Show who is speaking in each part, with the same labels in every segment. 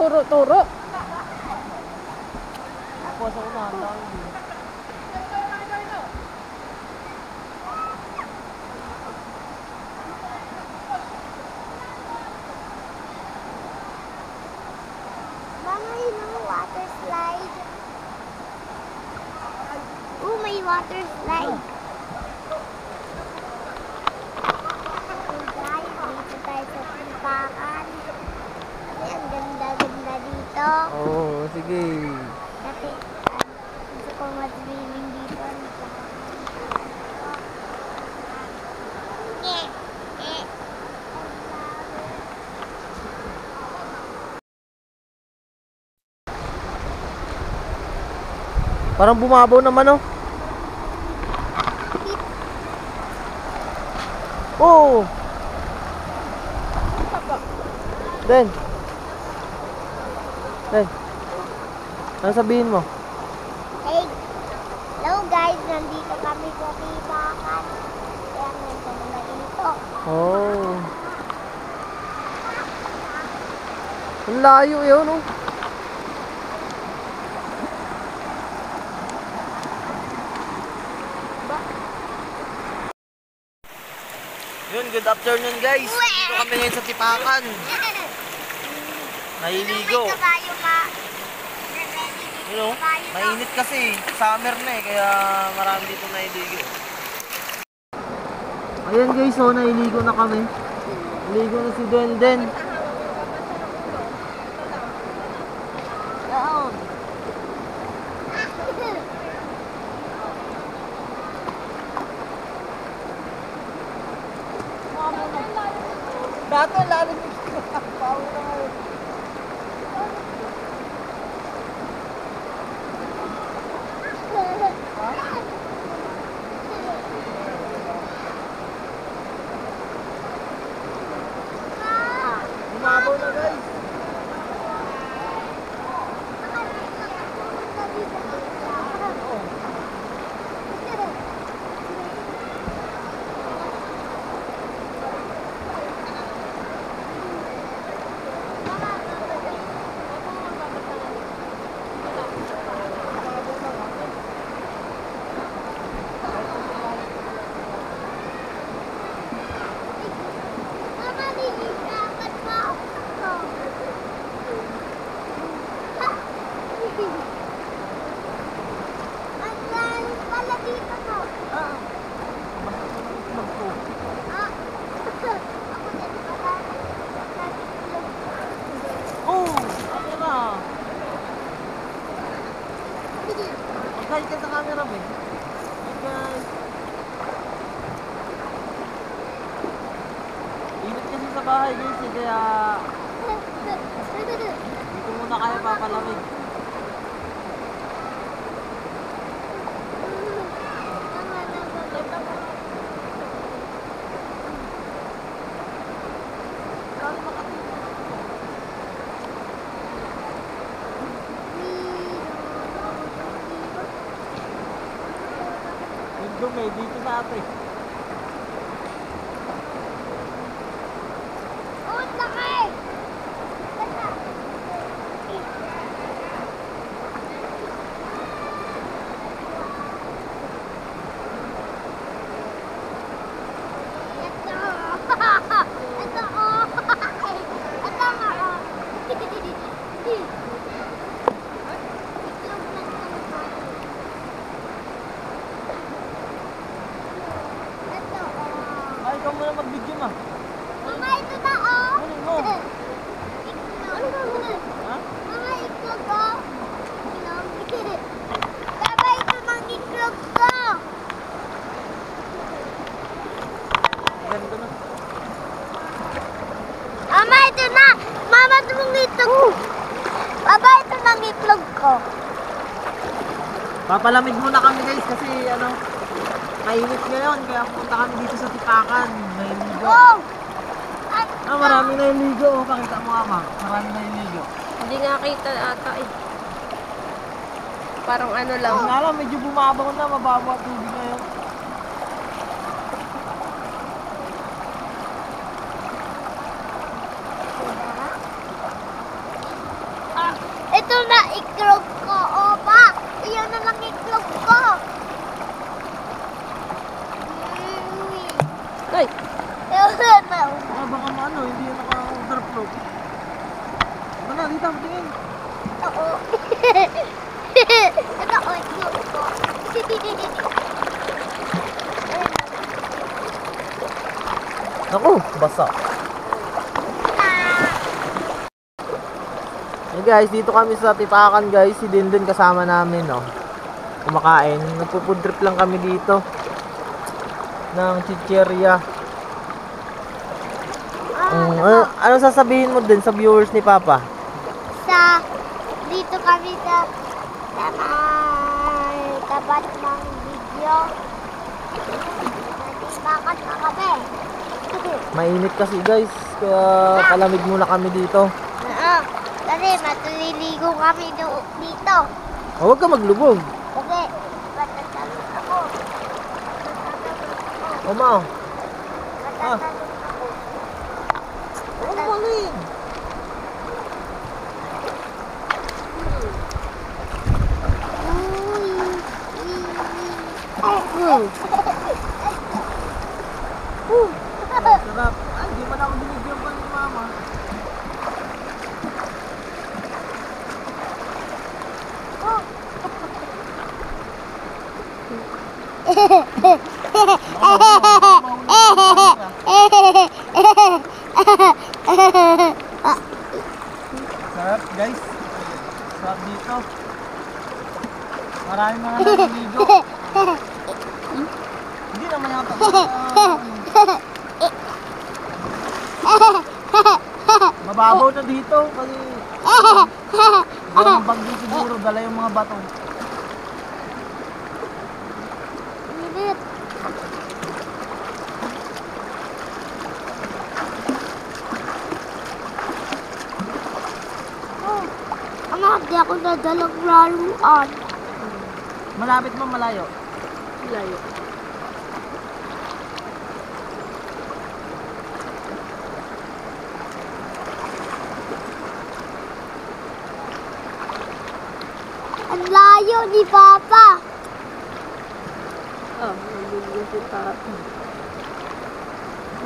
Speaker 1: turo-turo.
Speaker 2: Ako sa unahan lang.
Speaker 3: Mama, you know, water slide. Oh, may water slide. So guys, dito tayo sa timpakan. Kasi ang ganda-ganda dito.
Speaker 2: Oo, oh, sige.
Speaker 3: Kasi gusto ko mag-swimming dito.
Speaker 2: Parang bumabaw naman oh. Oh! Den. Den. Ano sabihin mo?
Speaker 3: Hey, hello guys, nandito kami sa Tibakan. Kaya nandito na dito.
Speaker 2: Oh. Ang layo yun oh. Yun, good afternoon guys. Dito kami ngayon sa Tipakan. Nahiligo.
Speaker 3: Ano?
Speaker 2: You know, mainit kasi. Summer na eh, kaya marami dito nahiligo. Ayan guys, oh, nahiligo na kami. Nahiligo na si Denden. Down. Dati lalim Yung dumi, dito sa atin.
Speaker 3: Oh, laki! Ganda. Ito. Ito, oh. Ito nga, oh. Itlog lang ng bata.
Speaker 2: ikaw muna mag-video ma.
Speaker 3: Mama, ito na oh.
Speaker 2: Ano mo?
Speaker 3: Itlog.
Speaker 2: Ha?
Speaker 3: Mama, itlog oh. Itlog. Baba, ito ng itlog ko.
Speaker 2: Ganito na.
Speaker 3: Mama, ito na. Mama, ito ng itlog. Baba, ito ng itlog ko.
Speaker 2: Papalamig muna kami guys kasi ano, mainit ngayon kaya punta kami dito sa Tipakan. May ligo.
Speaker 3: Oh!
Speaker 2: Ah, marami na yung ligo. Oh, pakita mo nga ma. Marami na yung ligo.
Speaker 1: Hindi nga kita ata eh. Parang ano lang.
Speaker 2: Ang alam, medyo bumabaw na, mababaw at tubig ngayon.
Speaker 3: ah, ito na. O ba? Iyan na lang itlog ko.
Speaker 1: Ay,
Speaker 3: Iyan na.
Speaker 2: Ah, baka maano, hindi yung naka-overflow. Ito na, dito, tingin.
Speaker 3: Oo. Ito o itlog ko.
Speaker 2: Ako, basa. Hey guys, dito kami sa Tipakan guys. Si Dindin kasama namin, no. Kumakain. Nagpo-food trip lang kami dito. Ng chicheria. Mm, ano, ano sasabihin mo din sa viewers ni Papa?
Speaker 3: sa dito kami sa sa may tapat ng video. Nagbakat na kami.
Speaker 2: Mainit kasi guys. Kaya palamig muna kami dito.
Speaker 3: Kasi matuliligo kami dito.
Speaker 2: Oh, huwag ka maglubog.
Speaker 3: Kasi matatalon ako. Matatalon ako.
Speaker 2: Oma,
Speaker 3: Matatalon ako.
Speaker 2: ano bangin? Sarap. Ay, di man ako binigyan pa ni Mama. Sarap guys. Sarap dito. Marami mga naliligo. Hindi naman yata. Mababaw na dito kasi Ang bagyo siguro, dala yung mga bato.
Speaker 3: Init. Oh, Ama, di ako nadalang laruan.
Speaker 2: Malapit mo malayo.
Speaker 1: layo.
Speaker 3: Ang layo ni Papa.
Speaker 1: Oh, nandun si Papa.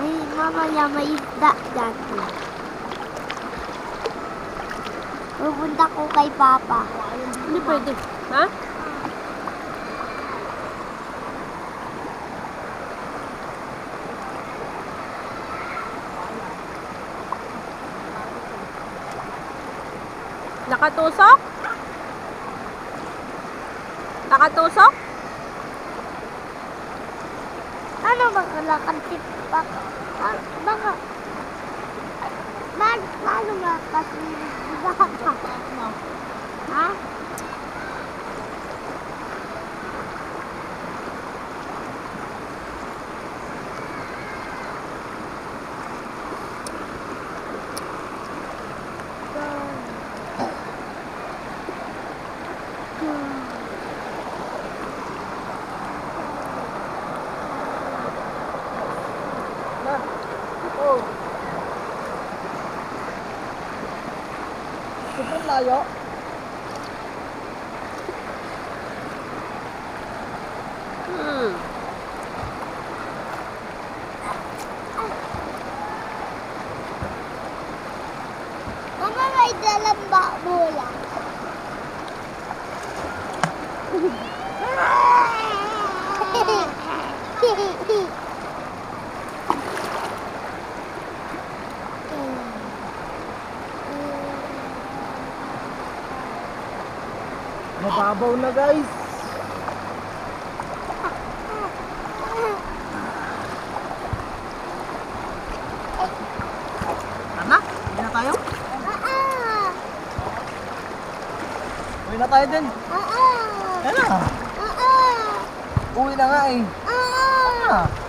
Speaker 3: May mamaya may isda dyan. Pupunta ko kay Papa.
Speaker 1: Hindi pwede. Ha? Nakatusok? Nakatusok?
Speaker 3: Ano baka lakad si Papa? Ah, baka... Ba, paano ba kasi si Papa?
Speaker 2: Sobrang layo.
Speaker 1: Hmm.
Speaker 3: Mama, may dalang bola.
Speaker 2: Babaw na guys. Tara, uwi na tayo. Uwi na tayo din.
Speaker 3: Ah!
Speaker 2: Uwi na nga eh.
Speaker 3: Ah!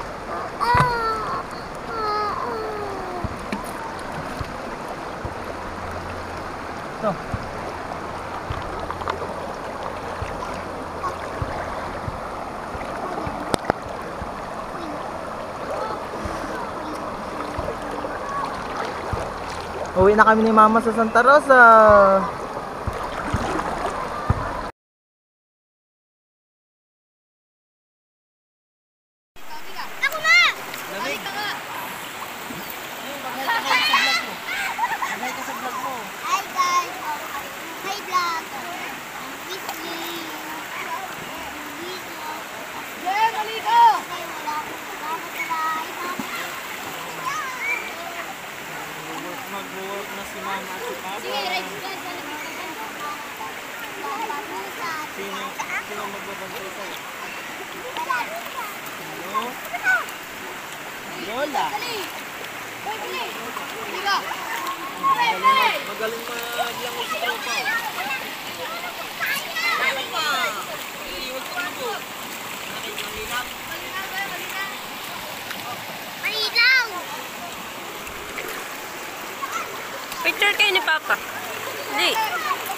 Speaker 2: Uwi na kami ni Mama sa Santa Rosa.
Speaker 3: Ako na!
Speaker 2: Lamig.
Speaker 3: Hi guys! Hi vlog! Miss me! Dito. Yeah, maligo! Kasi wala akong kasama sa bahay namin.
Speaker 2: Mag-work na si Mama at si Papa.
Speaker 3: Sige, right. Babagusan.
Speaker 2: Sino, sino magbabantay sa'yo? Ano? Lola. Magaling maglango Tropa. Tropa!
Speaker 1: Papa. Hindi.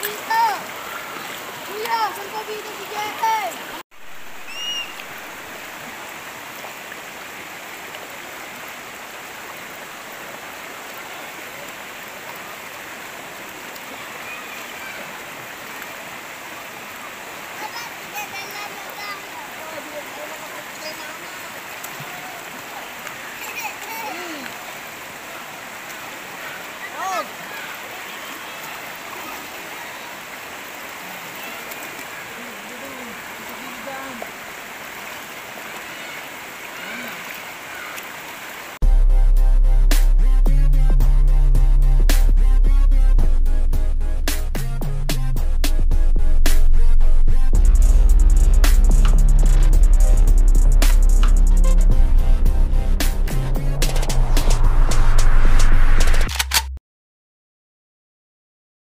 Speaker 3: Dito! Kuya, saan ka dito si Jete?